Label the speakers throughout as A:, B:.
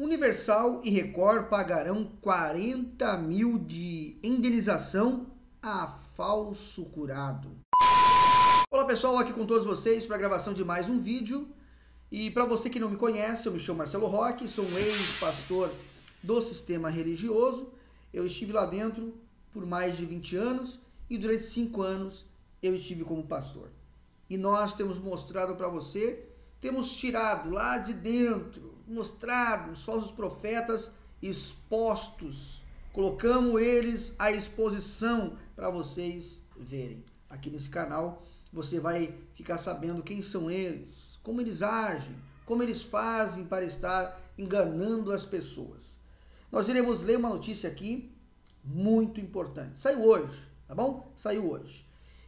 A: Universal e Record pagarão 40 mil de indenização a falso curado. Olá pessoal, aqui com todos vocês para a gravação de mais um vídeo. E para você que não me conhece, eu me chamo Marcelo Roque, sou um ex-pastor do sistema religioso. Eu estive lá dentro por mais de 20 anos e durante 5 anos eu estive como pastor. E nós temos mostrado para você, temos tirado lá de dentro, mostrado os falsos profetas expostos. Colocamos eles à exposição para vocês verem. Aqui nesse canal você vai ficar sabendo quem são eles, como eles agem, como eles fazem para estar enganando as pessoas. Nós iremos ler uma notícia aqui muito importante. Saiu hoje, tá bom? Saiu hoje.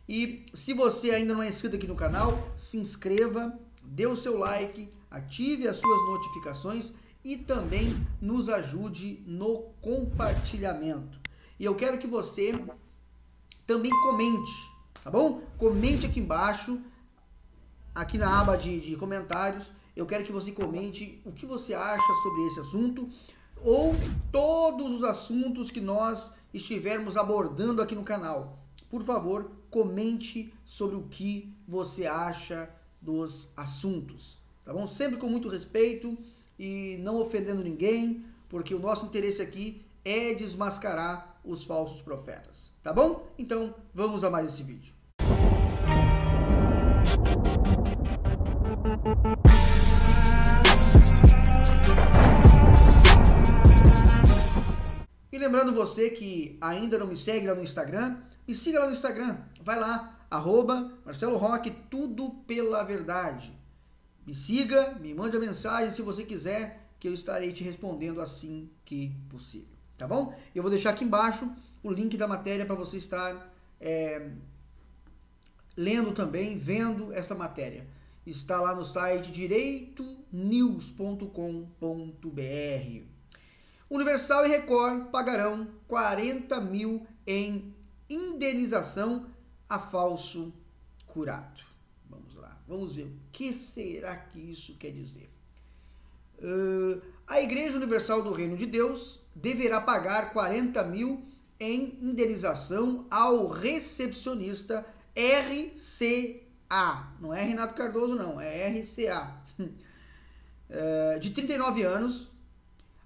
A: E se você ainda não é inscrito aqui no canal, se inscreva, dê o seu like, ative as suas notificações e também nos ajude no compartilhamento. E eu quero que você também comente, tá bom? Comente aqui embaixo, aqui na aba de, de comentários. Eu quero que você comente o que você acha sobre esse assunto ou todos os assuntos que nós estivermos abordando aqui no canal. Por favor, comente sobre o que você acha dos assuntos tá bom? Sempre com muito respeito e não ofendendo ninguém, porque o nosso interesse aqui é desmascarar os falsos profetas, tá bom? Então, vamos a mais esse vídeo. E lembrando você que ainda não me segue lá no Instagram, me siga lá no Instagram. Vai lá, arroba Marcelo Roque, tudo pela verdade. Me siga, me mande a mensagem se você quiser, que eu estarei te respondendo assim que possível. Tá bom? Eu vou deixar aqui embaixo o link da matéria para você estar é, lendo também, vendo essa matéria. Está lá no site direitonews.com.br. Universal e Record pagarão 40 mil em indenização a falso curado. Vamos ver o que será que isso quer dizer. Uh, a Igreja Universal do Reino de Deus deverá pagar 40 mil em indenização ao recepcionista RCA. Não é Renato Cardoso, não, é RCA. Uh, de 39 anos,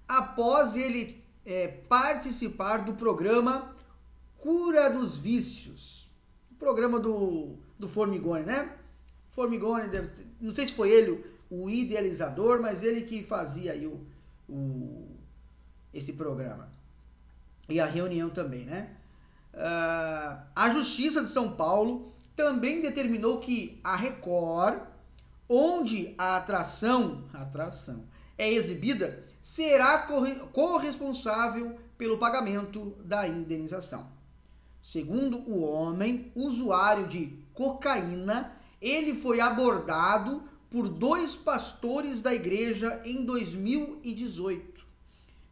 A: após ele é, participar do programa Cura dos Vícios. Programa do, do Formigone, né? Formigoni, deve, não sei se foi ele o idealizador, mas ele que fazia aí o, o esse programa. E a reunião também, né? Uh, a Justiça de São Paulo também determinou que a Record, onde a atração, atração é exibida, será corresponsável pelo pagamento da indenização. Segundo o homem, usuário de cocaína ele foi abordado por dois pastores da igreja em 2018,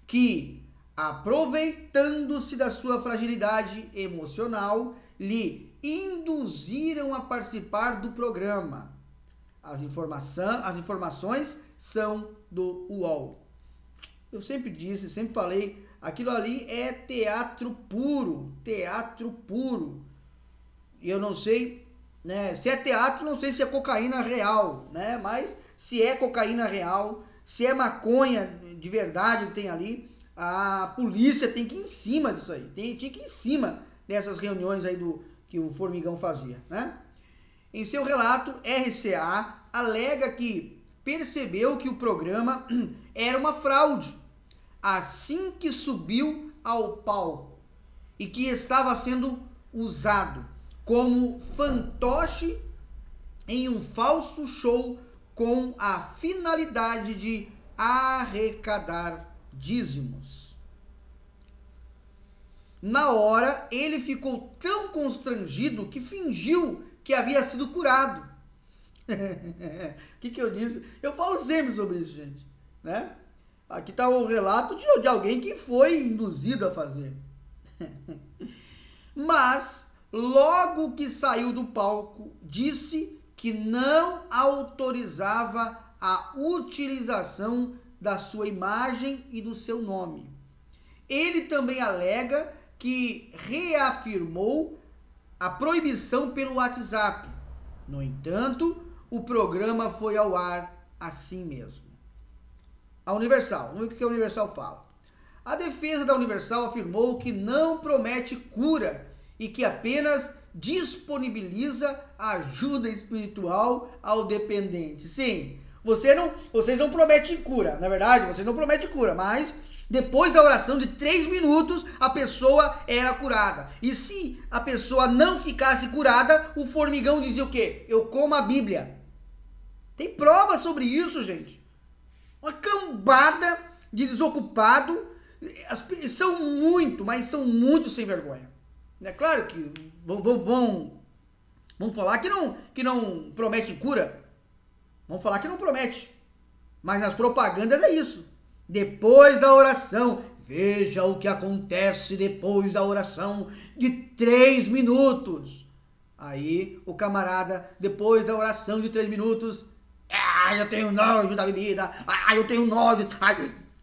A: que, aproveitando-se da sua fragilidade emocional, lhe induziram a participar do programa. As, as informações são do UOL. Eu sempre disse, sempre falei, aquilo ali é teatro puro, teatro puro. E eu não sei né? Se é teatro, não sei se é cocaína real, né? Mas se é cocaína real, se é maconha de verdade que tem ali, a polícia tem que ir em cima disso aí. Tem, que ir em cima dessas reuniões aí do que o Formigão fazia, né? Em seu relato, RCA alega que percebeu que o programa era uma fraude assim que subiu ao palco e que estava sendo usado como fantoche em um falso show com a finalidade de arrecadar dízimos. Na hora, ele ficou tão constrangido que fingiu que havia sido curado. O que, que eu disse? Eu falo sempre sobre isso, gente. Né? Aqui está o relato de, de alguém que foi induzido a fazer. Mas logo que saiu do palco, disse que não autorizava a utilização da sua imagem e do seu nome. Ele também alega que reafirmou a proibição pelo WhatsApp. No entanto, o programa foi ao ar assim mesmo. A Universal, vamos ver o que a Universal fala. A defesa da Universal afirmou que não promete cura e que apenas disponibiliza ajuda espiritual ao dependente. Sim, você não, vocês não prometem cura, na verdade, vocês não prometem cura, mas depois da oração de três minutos, a pessoa era curada. E se a pessoa não ficasse curada, o formigão dizia o quê? Eu como a Bíblia. Tem prova sobre isso, gente. Uma cambada de desocupado. São muito, mas são muito sem vergonha. É claro que vão, vão, vão falar que não, que não promete cura. Vão falar que não promete. Mas nas propagandas é isso. Depois da oração, veja o que acontece depois da oração de três minutos. Aí o camarada, depois da oração de três minutos, ah, eu tenho nojo da bebida, ah, eu tenho nojo, ah,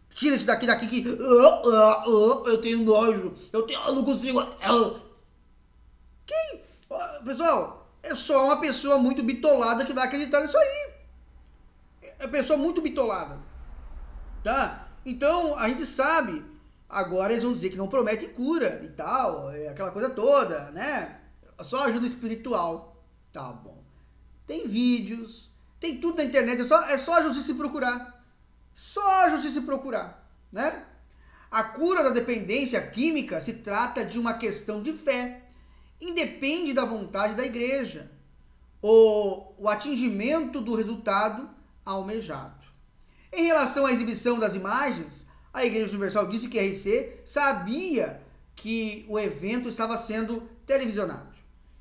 A: tira isso daqui, daqui que oh, oh, oh, eu tenho nojo, eu, tenho, eu não consigo. Quem? Pessoal, é só uma pessoa muito bitolada que vai acreditar nisso aí. É pessoa muito bitolada. Tá? Então, a gente sabe. Agora eles vão dizer que não promete cura e tal, é aquela coisa toda, né? Só ajuda espiritual. Tá bom. Tem vídeos, tem tudo na internet, é só, é só a justiça procurar. Só a justiça procurar, né? A cura da dependência química se trata de uma questão de fé. Independe da vontade da igreja. O, o atingimento do resultado almejado. Em relação à exibição das imagens, a Igreja Universal disse que a RC sabia que o evento estava sendo televisionado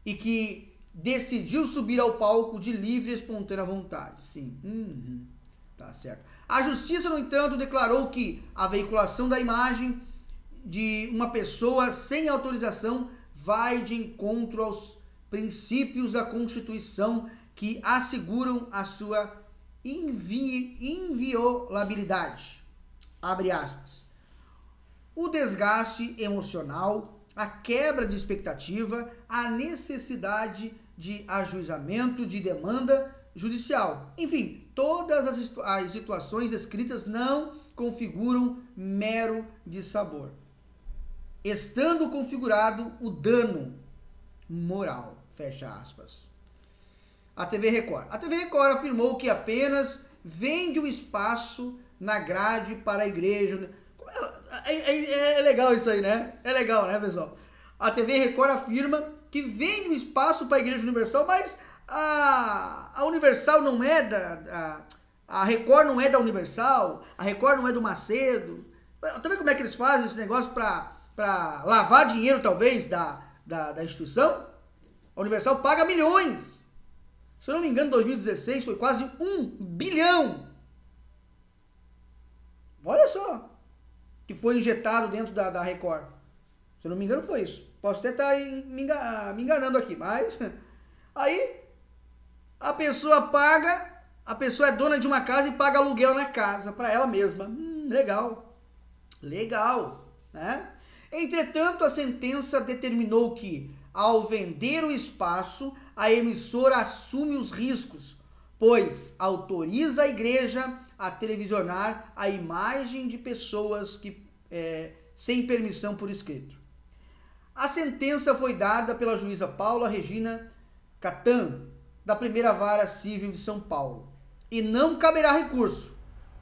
A: e que decidiu subir ao palco de livre e espontânea vontade. Sim, uhum. tá certo. A justiça, no entanto, declarou que a veiculação da imagem de uma pessoa sem autorização vai de encontro aos princípios da Constituição que asseguram a sua invi inviolabilidade. Abre aspas. O desgaste emocional, a quebra de expectativa, a necessidade de ajuizamento de demanda judicial. Enfim, todas as, as situações escritas não configuram mero de sabor. Estando configurado o dano moral. Fecha aspas a TV Record. A TV Record afirmou que apenas vende o espaço na grade para a igreja. É, é, é, legal isso aí, né? É legal, né, pessoal? A TV Record afirma que vende o espaço para a Igreja Universal, mas a, a Universal não é da. A, a Record não é da Universal, a Record não é do Macedo. Tá vendo como é que eles fazem esse negócio para lavar dinheiro, talvez, da, da, da instituição? A Universal paga milhões se eu não me engano, 2016 foi quase um bilhão. Olha só. Que foi injetado dentro da, da Record. Se eu não me engano, foi isso. Posso até estar tá me enganando aqui, mas. Aí, a pessoa paga. A pessoa é dona de uma casa e paga aluguel na casa para ela mesma. Hum, legal. Legal. Né? Entretanto, a sentença determinou que, ao vender o espaço, a emissora assume os riscos, pois autoriza a igreja a televisionar a imagem de pessoas que é, sem permissão por escrito. A sentença foi dada pela juíza Paula Regina Catan, da primeira vara civil de São Paulo, e não caberá recurso,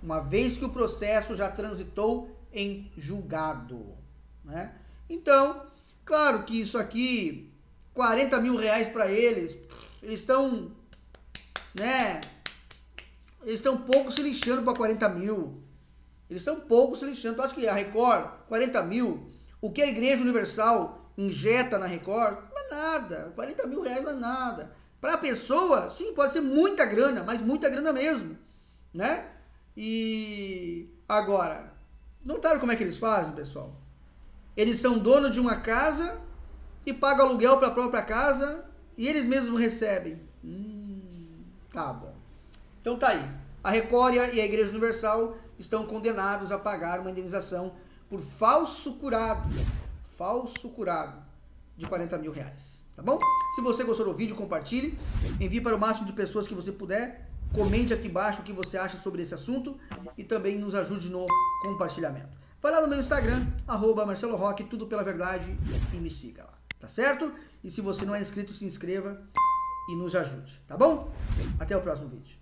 A: uma vez que o processo já transitou em julgado. Né? Então, claro que isso aqui 40 mil reais para eles. Eles estão, né? Eles estão pouco se lixando para 40 mil. Eles estão pouco se lixando. Tu acha que a Record, 40 mil, o que a Igreja Universal injeta na Record, não é nada. 40 mil reais não é nada. Para a pessoa, sim, pode ser muita grana, mas muita grana mesmo, né? E agora, notaram como é que eles fazem, pessoal? Eles são donos de uma casa e pagam aluguel para a própria casa e eles mesmos recebem. Tá bom. Então tá aí. A Record e a Igreja Universal estão condenados a pagar uma indenização por falso curado, falso curado de 40 mil reais. Tá bom? Se você gostou do vídeo, compartilhe, envie para o máximo de pessoas que você puder, comente aqui embaixo o que você acha sobre esse assunto e também nos ajude no compartilhamento. Vai lá no meu Instagram, arroba Marcelo Roque, tudo pela verdade e me siga lá, tá certo? E se você não é inscrito, se inscreva e nos ajude, tá bom? Até o próximo vídeo.